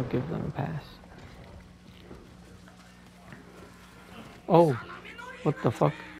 I'll give them a pass. Oh, what the fuck?